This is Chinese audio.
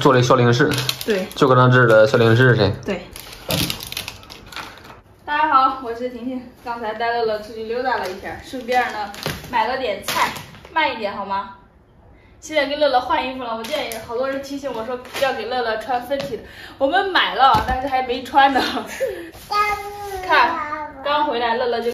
做了一小零食，对，就搁那这的小零食谁？对。大家好，我是婷婷，刚才带乐乐出去溜达了一下，顺便呢买了点菜，慢一点好吗？现在给乐乐换衣服了，我建议好多人提醒我说要给乐乐穿分体的，我们买了，但是还没穿呢。看，刚回来，乐乐就。